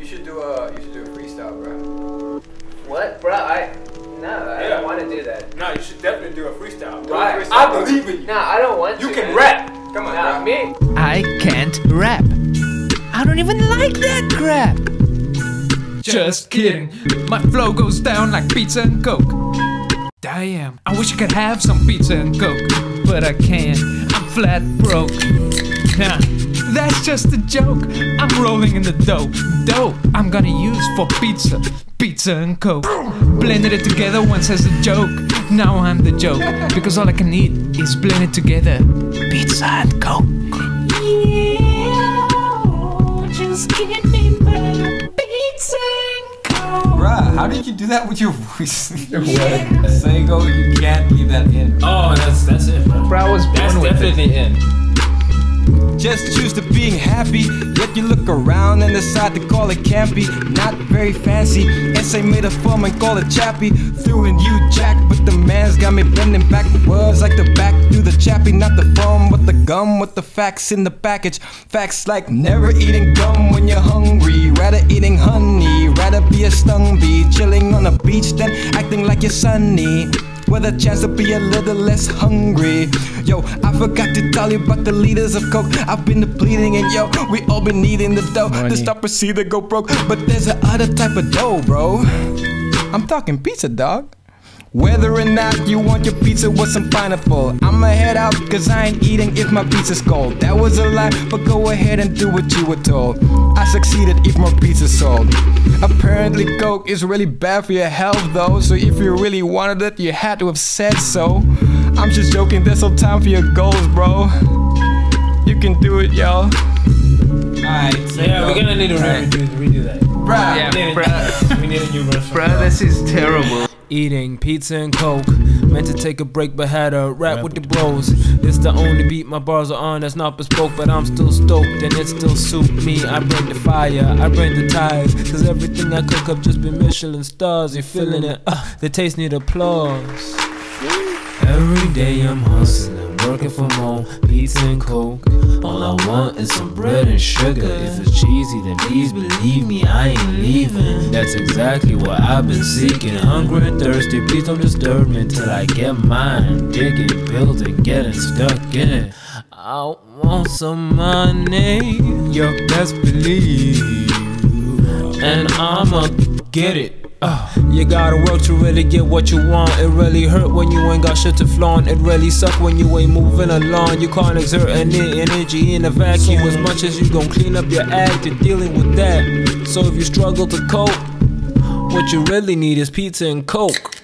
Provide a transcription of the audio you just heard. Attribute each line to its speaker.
Speaker 1: You should do a you should do a freestyle, bro.
Speaker 2: What, bro? I no, I
Speaker 3: Yeah.
Speaker 2: don't want to do that.
Speaker 3: No, you should definitely do a freestyle.
Speaker 1: Do a freestyle,
Speaker 3: I
Speaker 1: bro.
Speaker 3: believe in you.
Speaker 2: No, I don't want
Speaker 3: You
Speaker 2: to.
Speaker 3: You can
Speaker 2: man.
Speaker 3: rap.
Speaker 1: Come on,
Speaker 2: Nah,
Speaker 1: bro.
Speaker 2: me.
Speaker 4: I can't rap. I don't even like that crap. Just kidding. My flow goes down like pizza and coke. Damn, I wish I could have some pizza and coke, but I can't. I'm flat broke. Nah, that's just a joke. I'm rolling in the dough. Dough I'm gonna use for pizza. Pizza and coke. Blended it together once as a joke. Now I'm the joke. Because all I can eat is blend it together. Pizza and coke. Yeah, Just give me my pizza and coke.
Speaker 5: Bruh, how did you do that with your voice? Sago, you can't leave that in.
Speaker 6: Oh, that's that's it, bro.
Speaker 4: Bro, I was
Speaker 6: That's
Speaker 4: born with it.
Speaker 6: definitely in.
Speaker 5: Just choose to being happy, yet you look around and decide to call it campy. Not very fancy, essay made a form and call it chappy. Threw in you jack, but the man's got me bending back. Words like the back through the chappy, not the foam, but the gum with the facts in the package. Facts like never eating gum when you're hungry, rather eating honey, rather be a stung bee, chilling on a beach than acting like you're sunny with a chance to be a little less hungry. Yo, I forgot to tell you about the leaders of coke. I've been depleting, and yo, we all been needing the dough to stop proceed to go broke. But there's a other type of dough, bro. I'm talking pizza, dog. Whether or not you want your pizza with some pineapple, I'ma head out cause I ain't eating if my pizza's cold. That was a lie, but go ahead and do what you were told. I succeeded if more pizza sold. Apparently, Coke is really bad for your health though, so if you really wanted it, you had to have said so. I'm just joking, there's no time for your goals, bro. You can do it, yo. Alright,
Speaker 6: So yeah, we're gonna need to redo, redo that.
Speaker 5: Bruh.
Speaker 4: Yeah,
Speaker 6: We need,
Speaker 4: bruh.
Speaker 6: we need a new verse.
Speaker 4: Bruh, this is terrible.
Speaker 6: Eating pizza and coke. Meant to take a break, but had a rap with the bros. It's the only beat my bars are on that's not bespoke, but I'm still stoked and it still suit me. I bring the fire, I bring the ties. Cause everything I cook up just been Michelin stars. You feeling it? Uh, the taste need applause. Every day I'm hustling, working for more pizza and coke. All I want is some bread and sugar. If it's cheesy, then please believe me, I ain't leaving. That's exactly what I've been seeking. Hungry and thirsty, please don't disturb me till I get mine. Digging, building, getting stuck in it. I want some money, you best believe. And I'ma get it. Uh, you gotta work to really get what you want. It really hurt when you ain't got shit to flaunt. It really suck when you ain't moving along. You can't exert any energy in a vacuum. As much as you gon' clean up your act, you're dealing with that. So if you struggle to cope, what you really need is pizza and coke.